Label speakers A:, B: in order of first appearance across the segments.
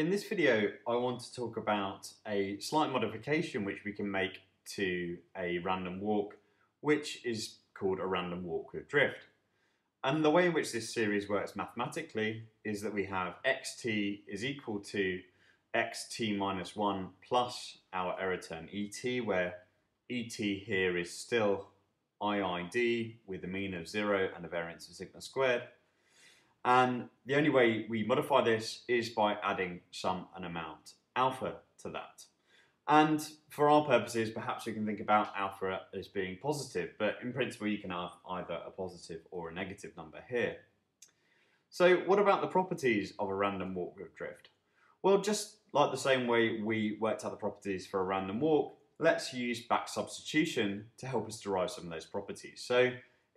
A: In this video, I want to talk about a slight modification which we can make to a random walk, which is called a random walk with drift. And the way in which this series works mathematically is that we have xt is equal to xt minus 1 plus our error term et, where et here is still iid with a mean of 0 and a variance of sigma squared. And the only way we modify this is by adding some an amount alpha to that. And for our purposes, perhaps we can think about alpha as being positive, but in principle you can have either a positive or a negative number here. So what about the properties of a random walk with drift? Well, just like the same way we worked out the properties for a random walk, let's use back substitution to help us derive some of those properties. So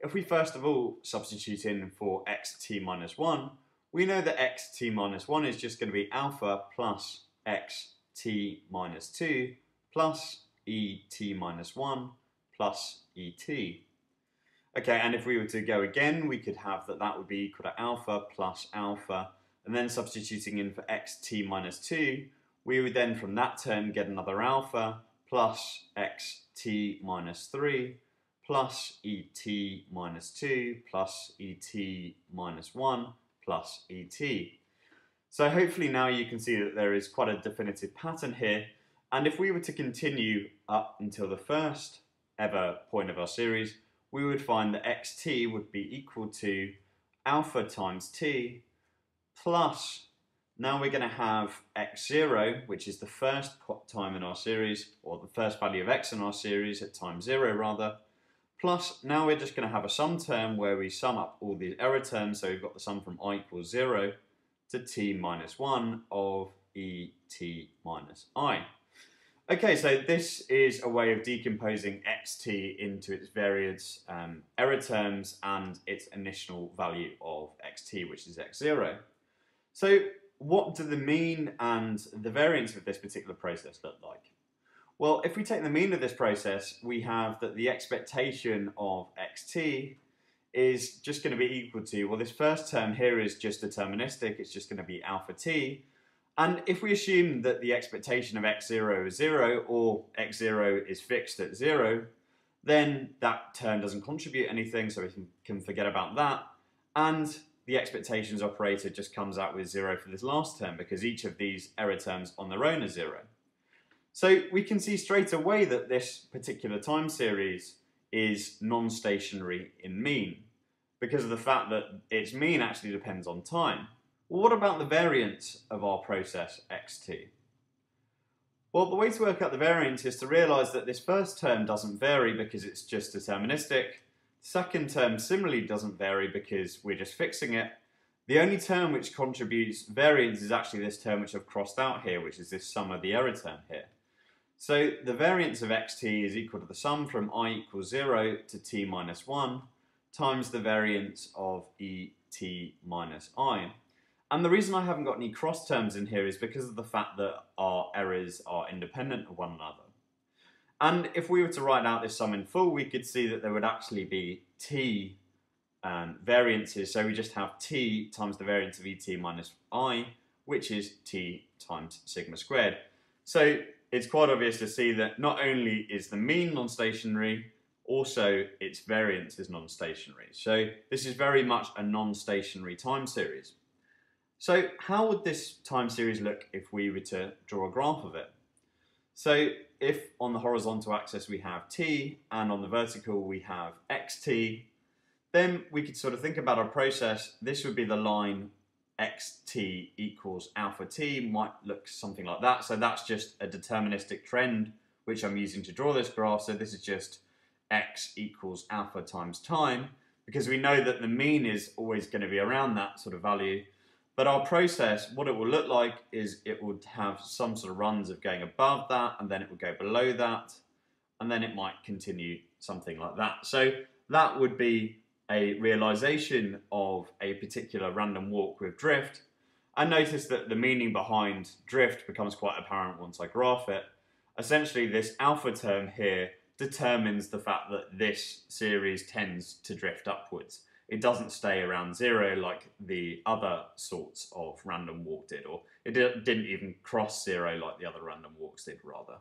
A: if we first of all substitute in for xt minus 1, we know that xt minus 1 is just going to be alpha plus xt minus 2 plus et minus 1 plus et. Okay, and if we were to go again, we could have that that would be equal to alpha plus alpha, and then substituting in for xt minus 2, we would then from that term get another alpha plus xt minus 3 plus et minus 2 plus et minus 1 plus et. So hopefully now you can see that there is quite a definitive pattern here and if we were to continue up until the first ever point of our series we would find that xt would be equal to alpha times t plus now we're going to have x0 which is the first time in our series or the first value of x in our series at time 0 rather Plus, now we're just going to have a sum term where we sum up all these error terms. So we've got the sum from i equals 0 to t minus 1 of e t minus i. Okay, so this is a way of decomposing xt into its various um, error terms and its initial value of xt, which is x0. So what do the mean and the variance of this particular process look like? Well, if we take the mean of this process, we have that the expectation of xt is just going to be equal to, well, this first term here is just deterministic, it's just going to be alpha t. And if we assume that the expectation of x0 is 0 or x0 is fixed at 0, then that term doesn't contribute anything, so we can, can forget about that. And the expectations operator just comes out with 0 for this last term because each of these error terms on their own are 0. So we can see straight away that this particular time series is non-stationary in mean because of the fact that its mean actually depends on time. Well, what about the variance of our process xt? Well, the way to work out the variance is to realise that this first term doesn't vary because it's just deterministic. Second term similarly doesn't vary because we're just fixing it. The only term which contributes variance is actually this term which I've crossed out here, which is this sum of the error term here. So the variance of xt is equal to the sum from i equals 0 to t minus 1 times the variance of et minus i. And the reason I haven't got any cross terms in here is because of the fact that our errors are independent of one another. And if we were to write out this sum in full, we could see that there would actually be t um, variances. So we just have t times the variance of et minus i, which is t times sigma squared. So it's quite obvious to see that not only is the mean non-stationary, also its variance is non-stationary. So this is very much a non-stationary time series. So how would this time series look if we were to draw a graph of it? So if on the horizontal axis we have t and on the vertical we have xt, then we could sort of think about our process. This would be the line xt equals alpha t might look something like that. So that's just a deterministic trend which I'm using to draw this graph. So this is just x equals alpha times time because we know that the mean is always going to be around that sort of value. But our process, what it will look like is it would have some sort of runs of going above that and then it would go below that and then it might continue something like that. So that would be a realization of a particular random walk with drift, and notice that the meaning behind drift becomes quite apparent once I graph it. Essentially, this alpha term here determines the fact that this series tends to drift upwards. it doesn't stay around zero like the other sorts of random walk did, or it didn't even cross zero like the other random walks did, rather.